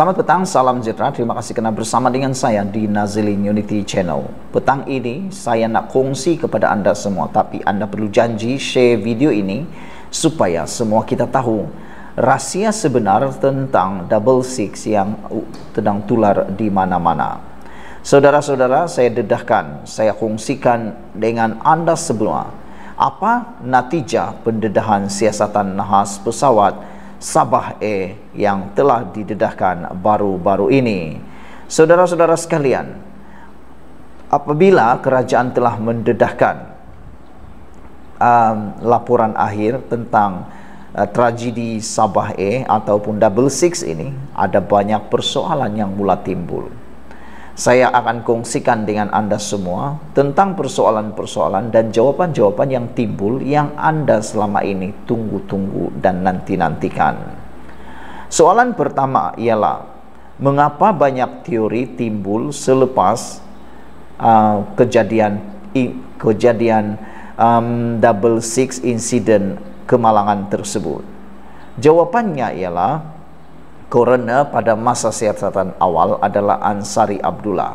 Selamat petang, salam sejahtera. Terima kasih kerana bersama dengan saya di Nazilin Unity Channel. Petang ini saya nak kongsi kepada anda semua tapi anda perlu janji share video ini supaya semua kita tahu rahsia sebenar tentang double six yang sedang tular di mana-mana. Saudara-saudara, saya dedahkan, saya kongsikan dengan anda semua apa natijah pendedahan siasatan nahas pesawat Sabah Air yang telah didedahkan baru-baru ini. Saudara-saudara sekalian, apabila kerajaan telah mendedahkan um, laporan akhir tentang uh, tragedi Sabah Air ataupun Double Six ini, ada banyak persoalan yang mula timbul saya akan kongsikan dengan anda semua tentang persoalan-persoalan dan jawapan-jawapan yang timbul yang anda selama ini tunggu-tunggu dan nanti-nantikan. Soalan pertama ialah mengapa banyak teori timbul selepas uh, kejadian kejadian um, double six incident kemalangan tersebut? Jawapannya ialah Korona pada masa siasatan awal adalah Ansari Abdullah.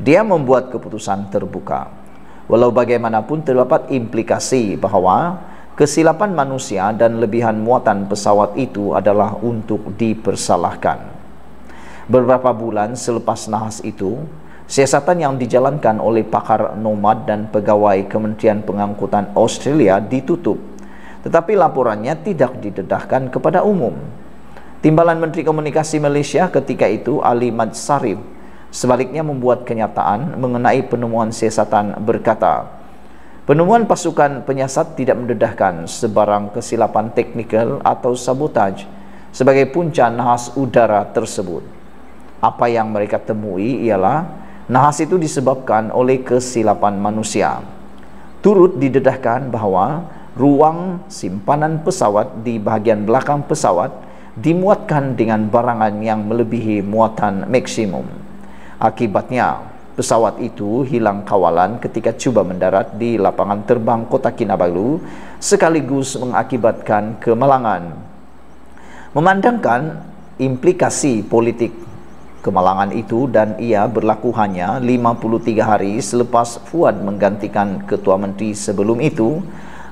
Dia membuat keputusan terbuka. Walau bagaimanapun terdapat implikasi bahawa kesilapan manusia dan lebihan muatan pesawat itu adalah untuk dipersalahkan. Beberapa bulan selepas nahas itu, siasatan yang dijalankan oleh pakar nomad dan pegawai Kementerian Pengangkutan Australia ditutup. Tetapi laporannya tidak didedahkan kepada umum. Timbalan Menteri Komunikasi Malaysia ketika itu Ali Mad Sarif sebaliknya membuat kenyataan mengenai penemuan siasatan berkata penemuan pasukan penyiasat tidak mendedahkan sebarang kesilapan teknikal atau sabotaj sebagai punca nahas udara tersebut. Apa yang mereka temui ialah nahas itu disebabkan oleh kesilapan manusia. Turut didedahkan bahawa ruang simpanan pesawat di bahagian belakang pesawat dimuatkan dengan barangan yang melebihi muatan maksimum. Akibatnya, pesawat itu hilang kawalan ketika cuba mendarat di lapangan terbang Kota Kinabalu sekaligus mengakibatkan kemalangan. Memandangkan implikasi politik kemalangan itu dan ia berlaku hanya 53 hari selepas Fuad menggantikan Ketua Menteri sebelum itu,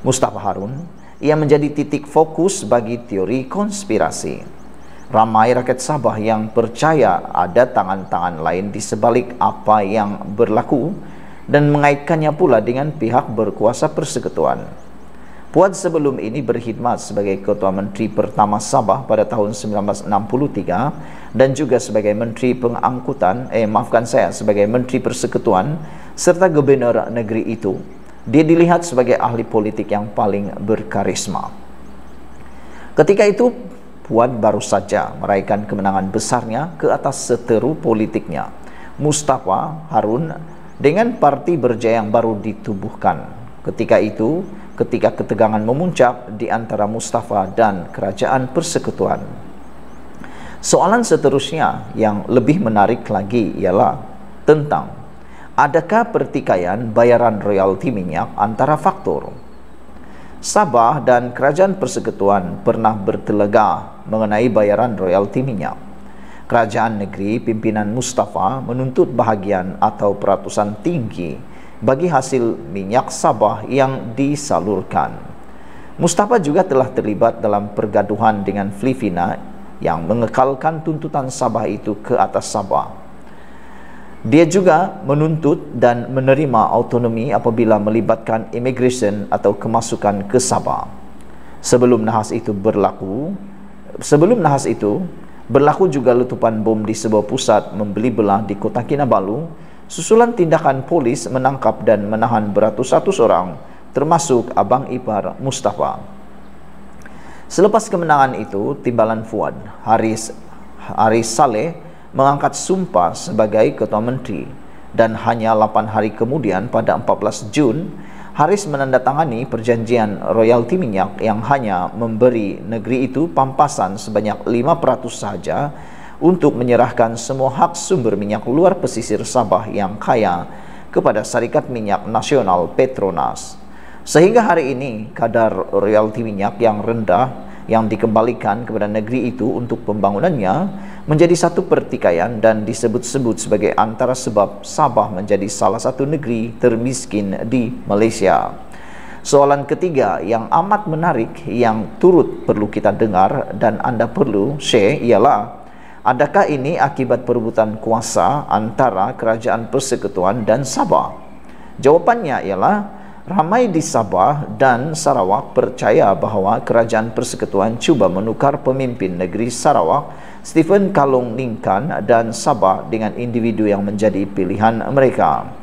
Mustafa Harun, ia menjadi titik fokus bagi teori konspirasi. Ramai rakyat Sabah yang percaya ada tangan-tangan lain di sebalik apa yang berlaku dan mengaitkannya pula dengan pihak berkuasa persekutuan. Puan sebelum ini berkhidmat sebagai Ketua Menteri pertama Sabah pada tahun 1963 dan juga sebagai Menteri Pengangkutan, eh maafkan saya, sebagai Menteri Persekutuan serta Gubernur negeri itu dia dilihat sebagai ahli politik yang paling berkarisma. Ketika itu, Puan baru saja meraihkan kemenangan besarnya ke atas seteru politiknya. Mustafa Harun dengan parti berjaya yang baru ditubuhkan. Ketika itu, ketika ketegangan memuncak di antara Mustafa dan kerajaan persekutuan. Soalan seterusnya yang lebih menarik lagi ialah tentang adakah pertikaian bayaran royalti minyak antara faktor? Sabah dan Kerajaan Persekutuan pernah bertelega mengenai bayaran royalti minyak. Kerajaan negeri pimpinan Mustafa menuntut bahagian atau peratusan tinggi bagi hasil minyak Sabah yang disalurkan. Mustafa juga telah terlibat dalam pergaduhan dengan Filipina yang mengekalkan tuntutan Sabah itu ke atas Sabah. Dia juga menuntut dan menerima autonomi apabila melibatkan immigration atau kemasukan ke Sabah. Sebelum nahas itu berlaku, sebelum nahas itu berlaku juga letupan bom di sebuah pusat membeli belah di kota Kinabalu, susulan tindakan polis menangkap dan menahan beratus-ratus orang termasuk abang ipar Mustafa. Selepas kemenangan itu, timbalan Fuad, Haris Haris Saleh mengangkat sumpah sebagai Ketua Menteri dan hanya 8 hari kemudian pada 14 Jun Haris menandatangani perjanjian royalti minyak yang hanya memberi negeri itu pampasan sebanyak 5% saja untuk menyerahkan semua hak sumber minyak luar pesisir Sabah yang kaya kepada Syarikat Minyak Nasional Petronas. Sehingga hari ini kadar royalti minyak yang rendah yang dikembalikan kepada negeri itu untuk pembangunannya menjadi satu pertikaian dan disebut-sebut sebagai antara sebab Sabah menjadi salah satu negeri termiskin di Malaysia. Soalan ketiga yang amat menarik yang turut perlu kita dengar dan anda perlu share ialah adakah ini akibat perebutan kuasa antara kerajaan persekutuan dan Sabah? Jawapannya ialah Ramai di Sabah dan Sarawak percaya bahawa kerajaan persekutuan cuba menukar pemimpin negeri Sarawak Stephen Kalong Lincoln dan Sabah dengan individu yang menjadi pilihan mereka.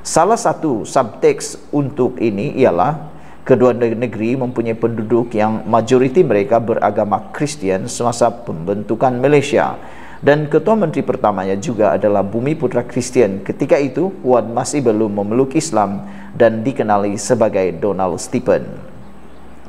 Salah satu subteks untuk ini ialah kedua negeri mempunyai penduduk yang majoriti mereka beragama Kristian semasa pembentukan Malaysia dan ketua menteri pertamanya juga adalah bumi putra Kristian. Ketika itu Wan masih belum memeluk Islam dan dikenali sebagai Donald Stephen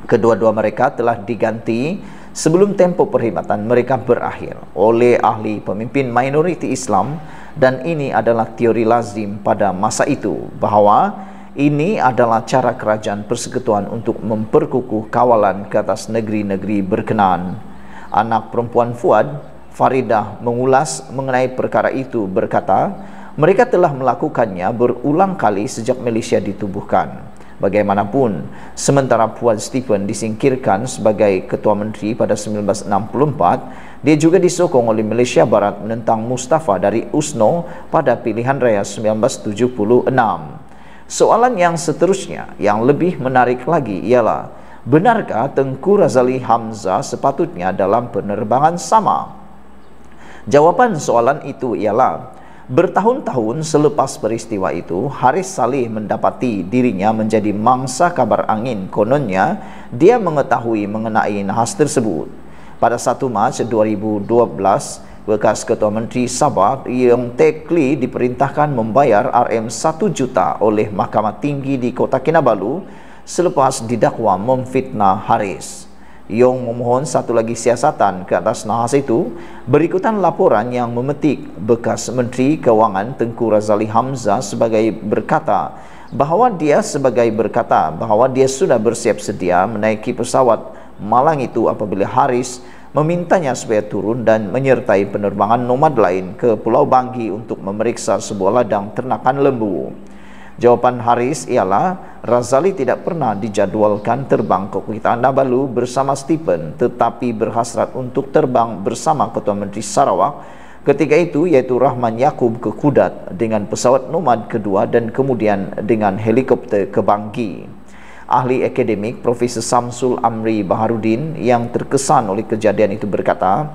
kedua-dua mereka telah diganti sebelum tempo perkhidmatan mereka berakhir oleh ahli pemimpin minoriti Islam. Dan ini adalah teori lazim pada masa itu bahawa ini adalah cara kerajaan persekutuan untuk memperkukuh kawalan ke atas negeri-negeri berkenaan. Anak perempuan Fuad Faridah mengulas mengenai perkara itu berkata, mereka telah melakukannya berulang kali sejak Malaysia ditubuhkan. Bagaimanapun, sementara Puan Stephen disingkirkan sebagai Ketua Menteri pada 1964, dia juga disokong oleh Malaysia Barat menentang Mustafa dari USNO pada pilihan raya 1976. Soalan yang seterusnya yang lebih menarik lagi ialah, benarkah Tengku Razali Hamzah sepatutnya dalam penerbangan sama? Jawapan soalan itu ialah bertahun-tahun selepas peristiwa itu Haris Saleh mendapati dirinya menjadi mangsa kabar angin kononnya. Dia mengetahui mengenai nahas tersebut. Pada 1 Mac 2012 bekas ketua menteri Sabah Yong Tek Li diperintahkan membayar RM 1 juta oleh Mahkamah Tinggi di Kota Kinabalu selepas didakwa memfitnah Haris Yong memohon satu lagi siasatan ke atas nahas itu berikutan laporan yang memetik bekas Menteri Kewangan Tengku Razali Hamzah sebagai berkata bahawa dia sebagai berkata bahawa dia sudah bersiap sedia menaiki pesawat malang itu apabila Haris memintanya supaya turun dan menyertai penerbangan nomad lain ke Pulau Banggi untuk memeriksa sebuah ladang ternakan lembu. Jawapan Haris ialah Razali tidak pernah dijadualkan terbang ke Kuita Nabalu bersama Stephen tetapi berhasrat untuk terbang bersama Ketua Menteri Sarawak ketika itu iaitu Rahman Yaakob ke Kudat dengan pesawat nomad kedua dan kemudian dengan helikopter ke Banggi. Ahli akademik Profesor Samsul Amri Baharudin yang terkesan oleh kejadian itu berkata,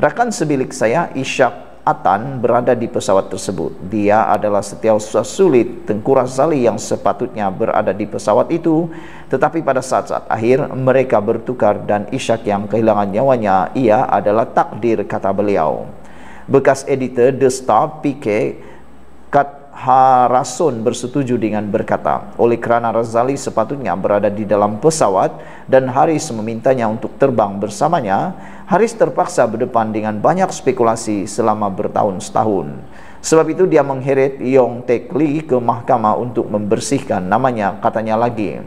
Rakan sebilik saya Ishak Atan berada di pesawat tersebut. Dia adalah setiap sulit Tengku Razali yang sepatutnya berada di pesawat itu. Tetapi pada saat-saat akhir mereka bertukar dan Isyak yang kehilangan nyawanya ia adalah takdir kata beliau. Bekas editor The Star PK Kat Harasun bersetuju dengan berkata, oleh kerana Razali sepatutnya berada di dalam pesawat dan Haris memintanya untuk terbang bersamanya, Haris terpaksa berdepan dengan banyak spekulasi selama bertahun-tahun. Sebab itu dia mengheret Yong Tek Li ke mahkamah untuk membersihkan namanya, katanya lagi.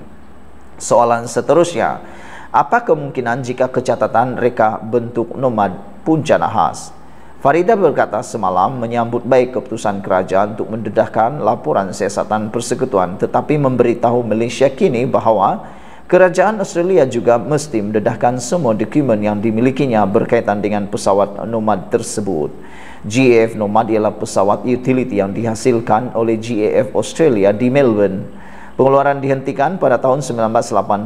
Soalan seterusnya, apa kemungkinan jika kecatatan reka bentuk nomad punca nahas? Farida berkata semalam menyambut baik keputusan kerajaan untuk mendedahkan laporan siasatan persekutuan tetapi memberitahu Malaysia kini bahawa kerajaan Australia juga mesti mendedahkan semua dokumen yang dimilikinya berkaitan dengan pesawat nomad tersebut. GAF Nomad ialah pesawat utility yang dihasilkan oleh GAF Australia di Melbourne. Pengeluaran dihentikan pada tahun 1985.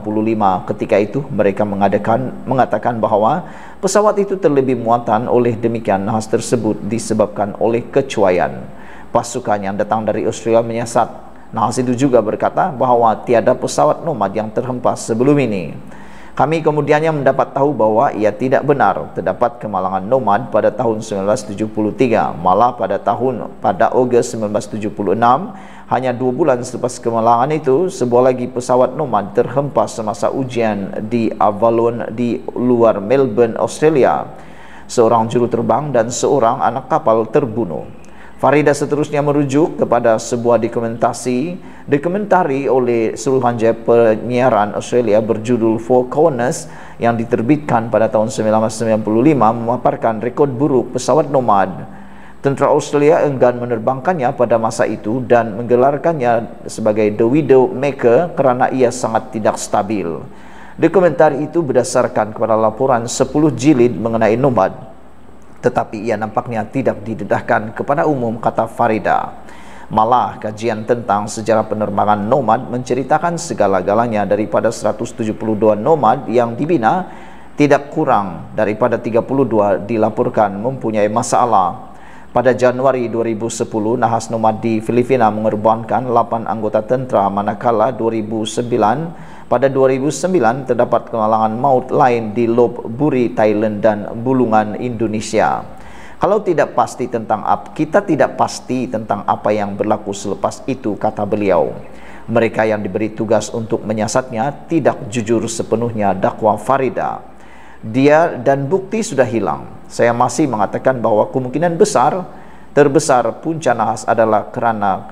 Ketika itu mereka mengadakan mengatakan bahawa pesawat itu terlebih muatan oleh demikian nahas tersebut disebabkan oleh kecuaian. Pasukan yang datang dari Australia menyiasat. Nahas itu juga berkata bahawa tiada pesawat nomad yang terhempas sebelum ini. Kami kemudiannya mendapat tahu bahawa ia tidak benar terdapat kemalangan nomad pada tahun 1973. Malah pada tahun pada Ogos 1976, hanya dua bulan selepas kemalangan itu, sebuah lagi pesawat nomad terhempas semasa ujian di Avalon di luar Melbourne, Australia. Seorang juru terbang dan seorang anak kapal terbunuh. Farida seterusnya merujuk kepada sebuah dokumentasi dokumentari oleh Suruhanjaya Penyiaran Australia berjudul Four Corners yang diterbitkan pada tahun 1995 memaparkan rekod buruk pesawat nomad. Tentera Australia enggan menerbangkannya pada masa itu dan menggelarkannya sebagai The Widow Maker kerana ia sangat tidak stabil. Dokumentari itu berdasarkan kepada laporan 10 jilid mengenai nomad tetapi ia nampaknya tidak didedahkan kepada umum kata Farida. Malah kajian tentang sejarah penerbangan nomad menceritakan segala-galanya daripada 172 nomad yang dibina tidak kurang daripada 32 dilaporkan mempunyai masalah. Pada Januari 2010, Nahas Nomad di Filipina mengorbankan 8 anggota tentera manakala 2009 pada 2009 terdapat kemalangan maut lain di Lob Buri, Thailand dan Bulungan, Indonesia. Kalau tidak pasti tentang apa, kita tidak pasti tentang apa yang berlaku selepas itu, kata beliau. Mereka yang diberi tugas untuk menyiasatnya tidak jujur sepenuhnya dakwa Farida. Dia dan bukti sudah hilang. Saya masih mengatakan bahawa kemungkinan besar terbesar punca nahas adalah kerana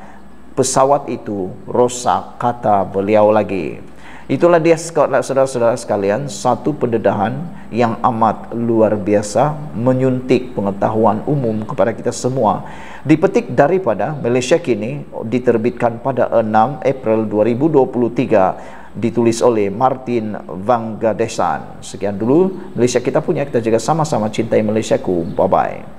pesawat itu rosak, kata beliau lagi. Itulah dia saudara-saudara sekalian satu pendedahan yang amat luar biasa menyuntik pengetahuan umum kepada kita semua. Dipetik daripada Malaysia kini diterbitkan pada 6 April 2023 ditulis oleh Martin Vangadesan. Sekian dulu Malaysia kita punya kita juga sama-sama cintai Malaysia ku. Bye bye.